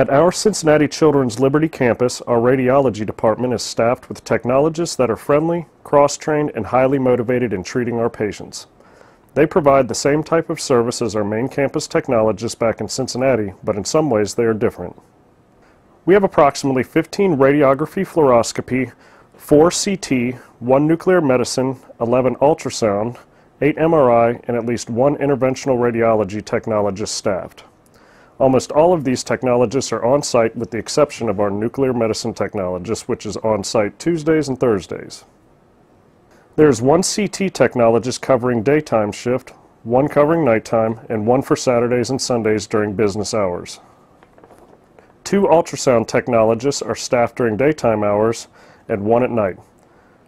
At our Cincinnati Children's Liberty campus, our radiology department is staffed with technologists that are friendly, cross-trained, and highly motivated in treating our patients. They provide the same type of service as our main campus technologists back in Cincinnati, but in some ways they are different. We have approximately 15 radiography fluoroscopy, 4 CT, 1 nuclear medicine, 11 ultrasound, 8 MRI, and at least one interventional radiology technologist staffed. Almost all of these technologists are on site with the exception of our nuclear medicine technologist, which is on site Tuesdays and Thursdays. There is one CT technologist covering daytime shift, one covering nighttime, and one for Saturdays and Sundays during business hours. Two ultrasound technologists are staffed during daytime hours and one at night.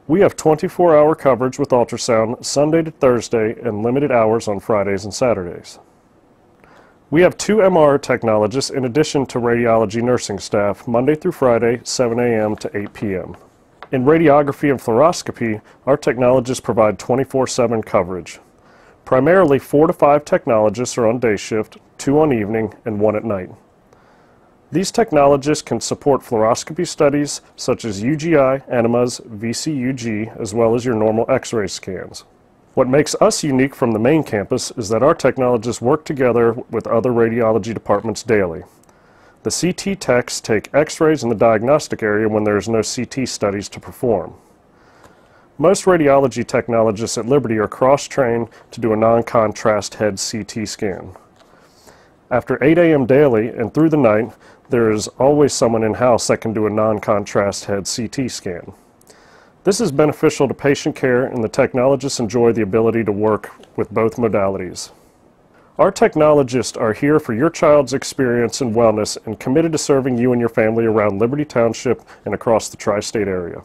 We have 24-hour coverage with ultrasound Sunday to Thursday and limited hours on Fridays and Saturdays. We have two MR technologists in addition to radiology nursing staff Monday through Friday, 7 a.m. to 8 p.m. In radiography and fluoroscopy, our technologists provide 24-7 coverage. Primarily, four to five technologists are on day shift, two on evening, and one at night. These technologists can support fluoroscopy studies such as UGI, enemas, VCUG, as well as your normal X-ray scans. What makes us unique from the main campus is that our technologists work together with other radiology departments daily. The CT techs take x-rays in the diagnostic area when there is no CT studies to perform. Most radiology technologists at Liberty are cross-trained to do a non-contrast head CT scan. After 8 a.m. daily and through the night, there is always someone in-house that can do a non-contrast head CT scan. This is beneficial to patient care and the technologists enjoy the ability to work with both modalities. Our technologists are here for your child's experience and wellness and committed to serving you and your family around Liberty Township and across the tri-state area.